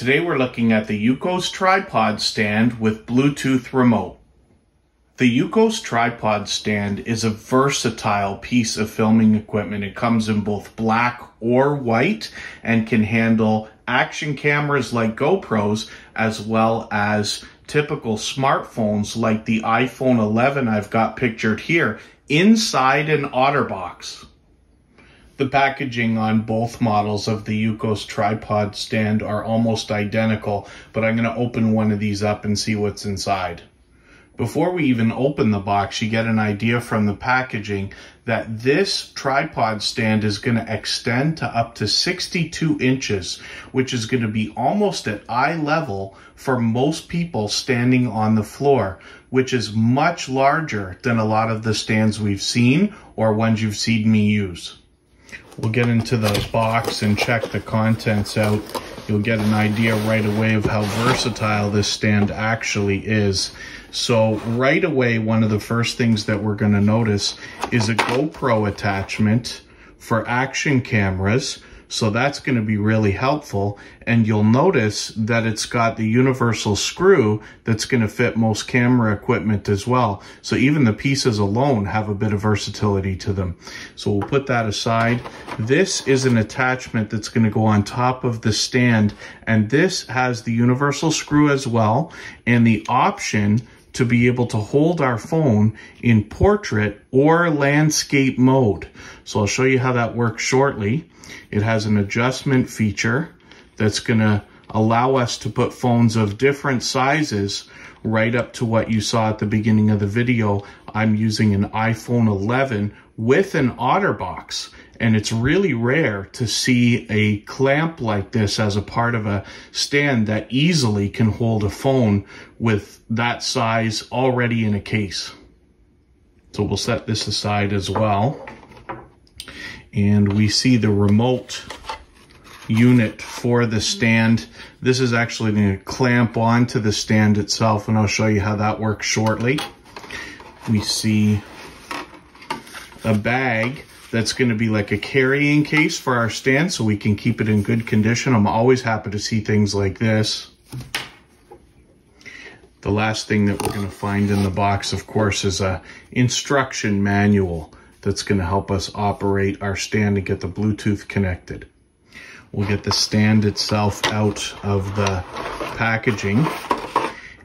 Today we're looking at the EUCOS tripod stand with Bluetooth remote. The EUCOS tripod stand is a versatile piece of filming equipment. It comes in both black or white and can handle action cameras like GoPros as well as typical smartphones like the iPhone 11 I've got pictured here inside an OtterBox. The packaging on both models of the EUCOS tripod stand are almost identical, but I'm going to open one of these up and see what's inside. Before we even open the box, you get an idea from the packaging that this tripod stand is going to extend to up to 62 inches, which is going to be almost at eye level for most people standing on the floor, which is much larger than a lot of the stands we've seen or ones you've seen me use. We'll get into the box and check the contents out. You'll get an idea right away of how versatile this stand actually is. So right away, one of the first things that we're going to notice is a GoPro attachment for action cameras so that's going to be really helpful. And you'll notice that it's got the universal screw that's going to fit most camera equipment as well. So even the pieces alone have a bit of versatility to them. So we'll put that aside. This is an attachment that's going to go on top of the stand. And this has the universal screw as well and the option to be able to hold our phone in portrait or landscape mode. So I'll show you how that works shortly. It has an adjustment feature that's going to allow us to put phones of different sizes right up to what you saw at the beginning of the video. I'm using an iPhone 11 with an OtterBox. And it's really rare to see a clamp like this as a part of a stand that easily can hold a phone with that size already in a case. So we'll set this aside as well and we see the remote unit for the stand. This is actually going to clamp onto the stand itself, and I'll show you how that works shortly. We see a bag that's going to be like a carrying case for our stand so we can keep it in good condition. I'm always happy to see things like this. The last thing that we're going to find in the box, of course, is a instruction manual that's going to help us operate our stand and get the Bluetooth connected. We'll get the stand itself out of the packaging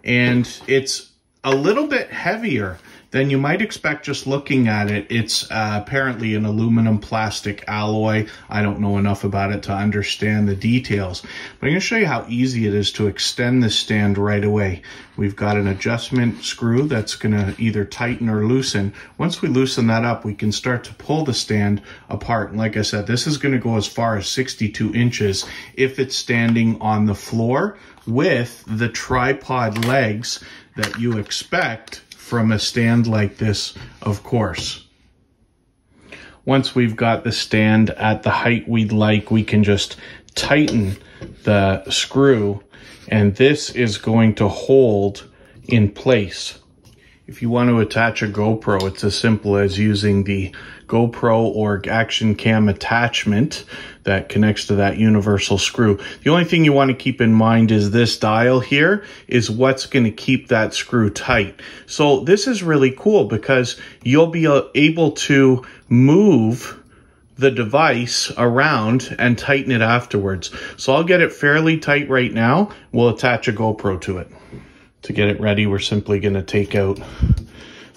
and it's a little bit heavier than you might expect just looking at it. It's uh, apparently an aluminum plastic alloy. I don't know enough about it to understand the details, but I'm going to show you how easy it is to extend this stand right away. We've got an adjustment screw that's going to either tighten or loosen. Once we loosen that up, we can start to pull the stand apart. And like I said, this is going to go as far as 62 inches if it's standing on the floor with the tripod legs that you expect from a stand like this, of course. Once we've got the stand at the height we'd like, we can just tighten the screw and this is going to hold in place. If you want to attach a GoPro, it's as simple as using the GoPro or Action Cam attachment that connects to that universal screw. The only thing you want to keep in mind is this dial here is what's going to keep that screw tight. So this is really cool because you'll be uh, able to move the device around and tighten it afterwards. So I'll get it fairly tight right now. We'll attach a GoPro to it. To get it ready, we're simply going to take out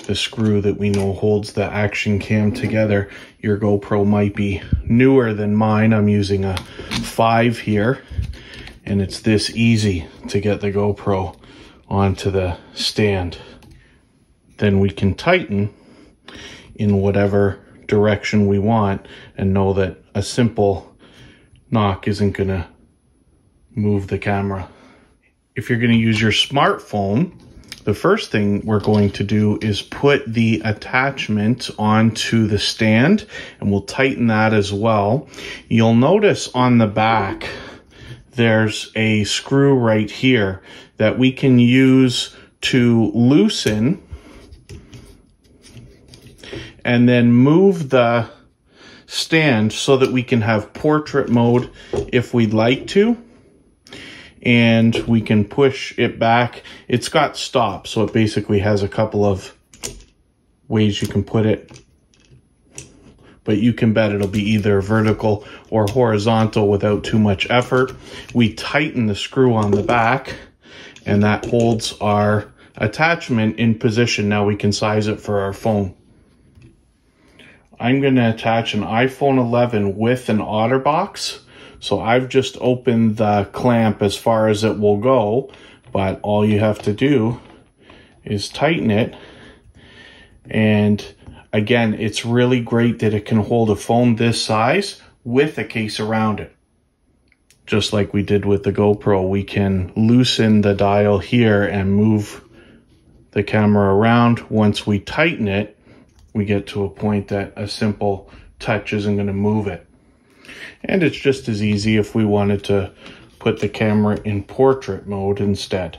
the screw that we know holds the action cam together. Your GoPro might be newer than mine. I'm using a 5 here, and it's this easy to get the GoPro onto the stand. Then we can tighten in whatever direction we want and know that a simple knock isn't going to move the camera if you're going to use your smartphone, the first thing we're going to do is put the attachment onto the stand and we'll tighten that as well. You'll notice on the back, there's a screw right here that we can use to loosen and then move the stand so that we can have portrait mode if we'd like to and we can push it back. It's got stop, so it basically has a couple of ways you can put it. But you can bet it'll be either vertical or horizontal without too much effort. We tighten the screw on the back and that holds our attachment in position. Now we can size it for our phone. I'm going to attach an iPhone 11 with an OtterBox. So I've just opened the clamp as far as it will go, but all you have to do is tighten it. And again, it's really great that it can hold a phone this size with a case around it. Just like we did with the GoPro, we can loosen the dial here and move the camera around. Once we tighten it, we get to a point that a simple touch isn't going to move it. And it's just as easy if we wanted to put the camera in portrait mode instead.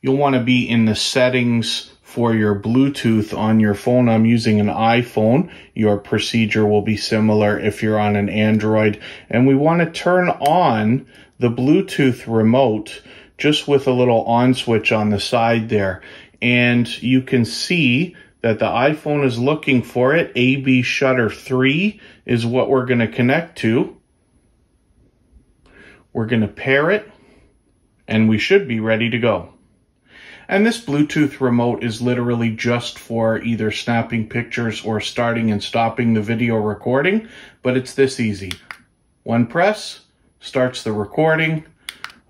You'll want to be in the settings for your Bluetooth on your phone. I'm using an iPhone. Your procedure will be similar if you're on an Android. And we want to turn on the Bluetooth remote just with a little on switch on the side there. And you can see that the iPhone is looking for it. AB Shutter 3 is what we're going to connect to. We're going to pair it, and we should be ready to go. And this Bluetooth remote is literally just for either snapping pictures or starting and stopping the video recording, but it's this easy. One press starts the recording,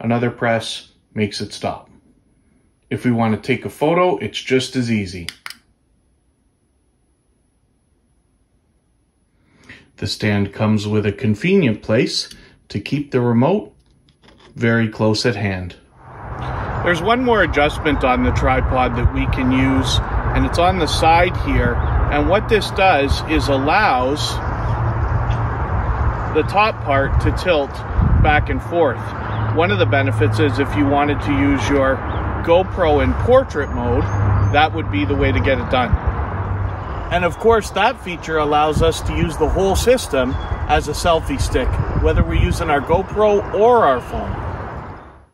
another press makes it stop. If we want to take a photo, it's just as easy. The stand comes with a convenient place to keep the remote very close at hand. There's one more adjustment on the tripod that we can use, and it's on the side here. And what this does is allows the top part to tilt back and forth. One of the benefits is if you wanted to use your GoPro in portrait mode, that would be the way to get it done. And of course, that feature allows us to use the whole system as a selfie stick, whether we're using our GoPro or our phone.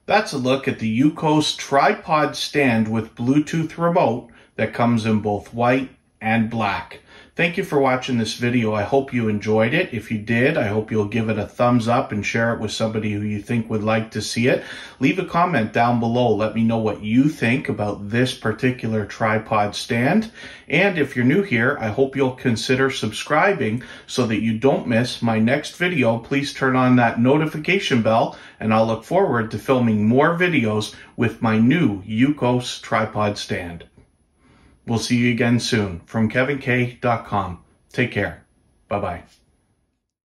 That's a look at the EUCOS tripod stand with Bluetooth remote that comes in both white and black. Thank you for watching this video. I hope you enjoyed it. If you did, I hope you'll give it a thumbs up and share it with somebody who you think would like to see it. Leave a comment down below. Let me know what you think about this particular tripod stand. And if you're new here, I hope you'll consider subscribing so that you don't miss my next video. Please turn on that notification bell and I'll look forward to filming more videos with my new EUCOS tripod stand. We'll see you again soon from kevinkaye.com. Take care. Bye bye.